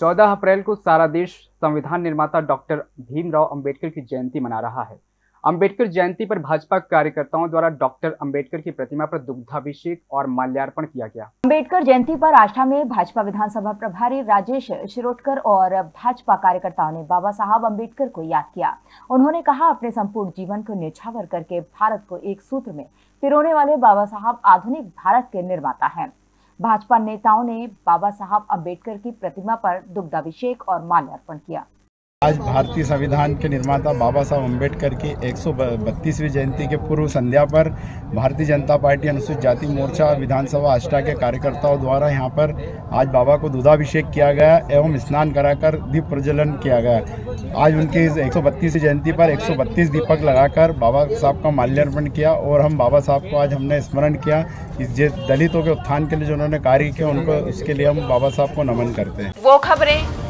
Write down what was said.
14 अप्रैल को सारा देश संविधान निर्माता डॉक्टर भीमराव अंबेडकर की जयंती मना रहा है। अंबेडकर जयंती पर भाजपा कार्यकर्ताओं द्वारा डॉक्टर अंबेडकर की प्रतिमा पर दुग्धाभिषेक और माल्यार्पण किया गया। अंबेडकर जयंती पर आष्टा में भाजपा विधानसभा प्रभारी राजेश शिरोडकर और भाजपा कार्यकर्ताओं ने बाबा साहब अंबेडकर को याद किया। उन्होंने कहा, अपने संपूर्ण जीवन को निछावर करके भारत को एक सूत्र में पिरोने वाले बाबा साहब आधुनिक भारत के निर्माता हैं। भाजपा नेताओं ने बाबा साहब अंबेडकर की प्रतिमा पर दुग्धाभिषेक और माल्यार्पण किया। आज भारतीय संविधान के निर्माता बाबा साहब अंबेडकर की एक जयंती के पूर्व संध्या पर भारतीय जनता पार्टी अनुसूचित जाति मोर्चा विधानसभा अष्टा के कार्यकर्ताओं द्वारा यहाँ पर आज बाबा को दूधाभिषेक किया गया एवं स्नान कराकर दीप प्रज्वलन किया गया। आज उनकी एक जयंती पर 132 दीपक लगाकर बाबा साहब का माल्यार्पण किया और हम बाबा साहब को आज हमने स्मरण किया कि दलितों के उत्थान के लिए जो उन्होंने कार्य किया, उनको उसके लिए हम बाबा साहब को नमन करते हैं। वो खबरें